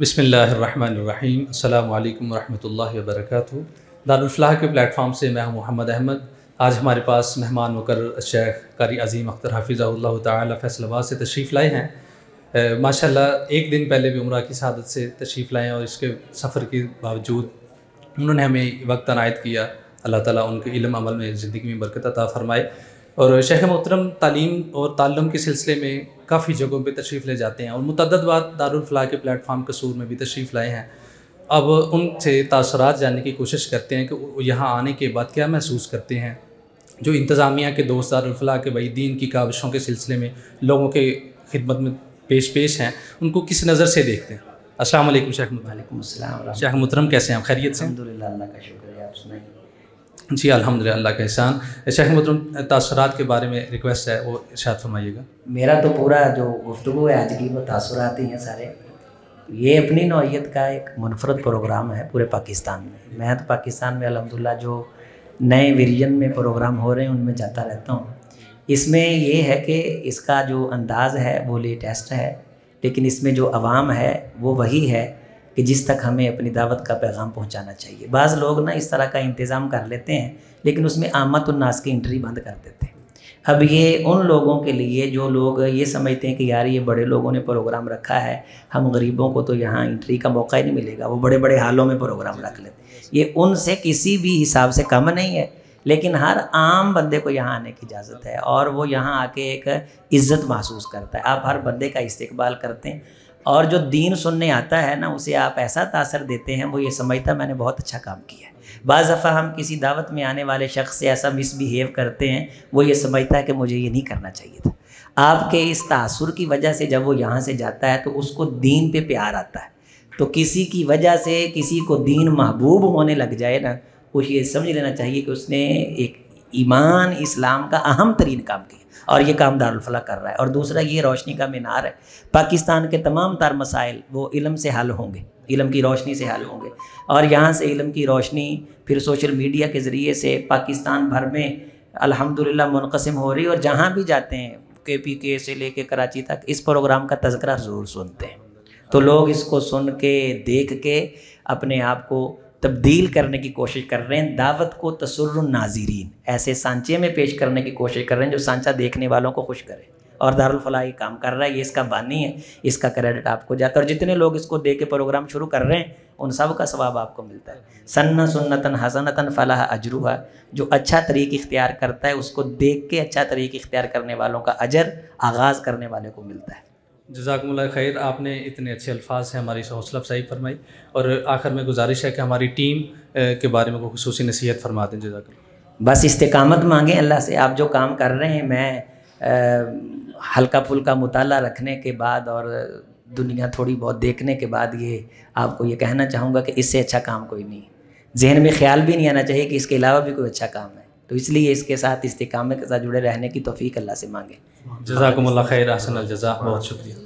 बसमीम अल्लाम वरहमल वबरक दारुलफ़लाह के प्लेटफॉर्म से मैं हूँ मोहम्मद अहमद। आज हमारे पास मेहमान मुकर शेख कारी अज़ीम अख्तर हाफिज़ा ताली फैसलाबाद से तशरीफ़ लाए हैं। माशाल्लाह, एक दिन पहले भी उम्र की शहादत से तशरीफ़ लाए हैं और इसके सफ़र के बावजूद उन्होंने हमें वक्त अनायत किया। अल्लाह ताला उनके इल्म अमल में ज़िंदगी में बरकत अता फ़रमाए। और शेख मोहतरम तालीम और तालम के सिलसिले में काफ़ी जगहों पर तशरीफ़ ले जाते हैं और मुतद बार दारुलफ़लाह के प्लेटफार्म कसूर में भी तशरीफ़ लाए हैं। अब उनसे तासरात जानने की कोशिश करते हैं कि यहाँ आने के बाद क्या महसूस करते हैं। जो इंतज़ामिया के दोस्त दारुलफ़लाह के भाई दीन की काविशों के सिलसिले में लोगों के खिदमत में पेश पेश हैं उनको किस नज़र से देखते हैं? असल शेख वालेकुम शेख मुहतरम कैसे हैं खैरियत से अल्लाह का आप सुनाइए। जी, अल्हम्दुलिल्लाह का एहसान। शेख मोहतरम तसरात के बारे में रिक्वेस्ट है, वो इर्शाद फरमाइएगा। मेरा तो पूरा जो गुफ्तु है, आज की वो तासरात ही हैं सारे। ये अपनी नौीयत का एक मुनफरद प्रोग्राम है पूरे पाकिस्तान में। मैं तो पाकिस्तान में अलहमदिल्ला जो नए विरीजन में प्रोग्राम हो रहे हैं, उनमें जाता रहता हूँ। इसमें ये है कि इसका जो अंदाज़ है, वो लेटेस्ट है, लेकिन इसमें जो आवाम है, वो वही है कि जिस तक हमें अपनी दावत का पैगाम पहुंचाना चाहिए। बाज़ लोग ना इस तरह का इंतज़ाम कर लेते हैं, लेकिन उसमें आमत उन्नास की एंट्री बंद कर देते हैं। अब ये उन लोगों के लिए जो लोग ये समझते हैं कि यार ये बड़े लोगों ने प्रोग्राम रखा है, हम गरीबों को तो यहाँ एंट्री का मौका ही नहीं मिलेगा, वो बड़े बड़े हालों में प्रोग्राम रख लेते ये उनसे किसी भी हिसाब से कम नहीं है, लेकिन हर आम बंदे को यहाँ आने की इजाज़त है और वो यहाँ आके एक इज़्ज़त महसूस करता है। आप हर बंदे का इस्तेकबाल करते हैं और जो दीन सुनने आता है ना, उसे आप ऐसा तासर देते हैं, वो ये समझता मैंने बहुत अच्छा काम किया है। बाज़ दफ़ा हम किसी दावत में आने वाले शख्स से ऐसा मिसबिहेव करते हैं, वो ये समझता है कि मुझे ये नहीं करना चाहिए था। आपके इस तासुर की वजह से जब वो यहाँ से जाता है तो उसको दीन पे प्यार आता है। तो किसी की वजह से किसी को दीन महबूब होने लग जाए ना उसे ये समझ लेना चाहिए कि उसने एक ईमान इस्लाम का अहम तरीन काम किया। और ये काम दारुलफला कर रहा है। और दूसरा ये रोशनी का मीनार है। पाकिस्तान के तमाम तार मसाइल वो इलम से हल होंगे। इलम की रोशनी से हल होंगे। और यहाँ से इलम की रोशनी फिर सोशल मीडिया के ज़रिए से पाकिस्तान भर में अल्हम्दुलिल्लाह मुनकसम हो रही और जहाँ भी जाते हैं के पी के से लेके कराची तक, इस प्रोग्राम का तस्करा ज़रूर सुनते हैं। तो लोग इसको सुन के, देख के, अपने आप को तब्दील करने की कोशिश कर रहे हैं। दावत को तसर नाजरीन, ऐसे सांचे में पेश करने की कोशिश कर रहे हैं जो सांचा देखने वालों को खुश करे। और दारुलफला ये काम कर रहा है, ये इसका बानी है, इसका क्रेडिट आपको जाता है। और जितने लोग इसको दे के प्रोग्राम शुरू कर रहे हैं, उन सब का स्वाब आपको मिलता है। सन्ना सुन्नतन हसनतन फ़लाह अजरुहा, जो अच्छा तरीक इख्तियार करता है, उसको देख के अच्छा तरीक इख्तियार करने वालों का अजर आगाज़ करने वाले को मिलता है। जजाकम्ला खैर, आपने इतने अच्छे अल्फाज हैं, हमारी हौसला अफजाई फरमाई और आखिर में गुजारिश है कि हमारी टीम के बारे में कोई खसूस नसीहत फरमा दें जजाक बस इस्तेकामत मांगें, अल्लाह से आप जो काम कर रहे हैं, मैं हल्का फुल्का मुताला रखने के बाद और दुनिया थोड़ी बहुत देखने के बाद ये आपको ये कहना चाहूँगा कि इससे अच्छा काम कोई नहीं। जहन में ख्याल भी नहीं आना चाहिए कि इसके अलावा भी कोई अच्छा काम है। तो इसलिए इसके साथ इस्तेकाम के साथ जुड़े रहने की तोफ़ी अल्लाह से मांगे। जजाकम्ला खैर हसन जजा, बहुत शुक्रिया।